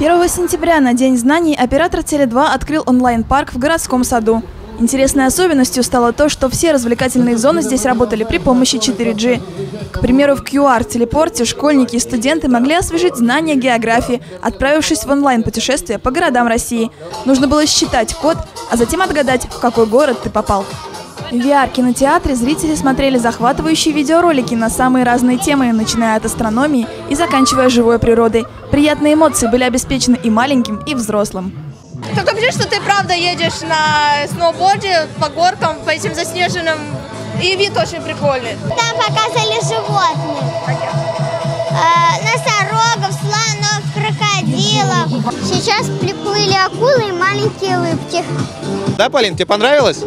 1 сентября на День знаний оператор Теле2 открыл онлайн-парк в городском саду. Интересной особенностью стало то, что все развлекательные зоны здесь работали при помощи 4G. К примеру, в QR-телепорте школьники и студенты могли освежить знания географии, отправившись в онлайн-путешествие по городам России. Нужно было считать код, а затем отгадать, в какой город ты попал. В VR-кинотеатре зрители смотрели захватывающие видеоролики на самые разные темы, начиная от астрономии и заканчивая живой природой. Приятные эмоции были обеспечены и маленьким, и взрослым. Только представь, что ты правда едешь на сноуборде по горкам, по этим заснеженным, и вид очень прикольный. Там показывали животных. Э, носорогов, слонов, крокодилов. Сейчас приплыли акулы и маленькие рыбки. Да, Полин, тебе понравилось.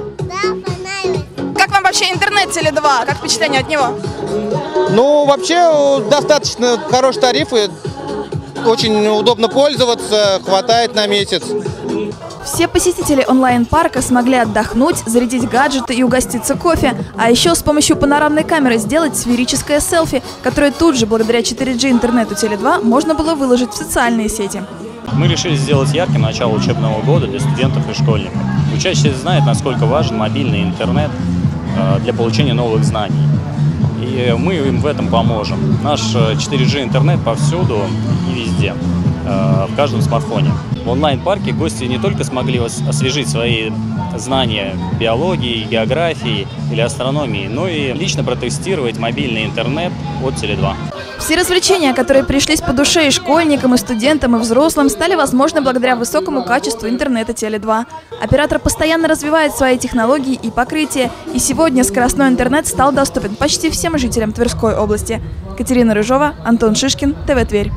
Вообще интернет Теле2? Как впечатление от него? Ну, вообще, э, достаточно хорошие тарифы. Очень удобно пользоваться, хватает на месяц. Все посетители онлайн-парка смогли отдохнуть, зарядить гаджеты и угоститься кофе, а еще с помощью панорамной камеры сделать сферическое селфи, которое тут же, благодаря 4G интернету Теле2, можно было выложить в социальные сети. Мы решили сделать ярким начало учебного года для студентов и школьников. Учащиеся знают, насколько важен мобильный интернет для получения новых знаний. И мы им в этом поможем. Наш 4G интернет повсюду и везде, э, в каждом смартфоне. В онлайн-парке гости не только смогли освежить свои знания биологии, географии или астрономии, но и лично протестировать мобильный интернет от Теле2. Все развлечения, которые пришлись по душе и школьникам, и студентам, и взрослым, стали возможны благодаря высокому качеству интернета Теле2. Оператор постоянно развивает свои технологии и покрытие, и сегодня скоростной интернет стал доступен почти всем жителям Тверской области. Катерина Рыжова, Антон Шишкин, ТВ Тверь.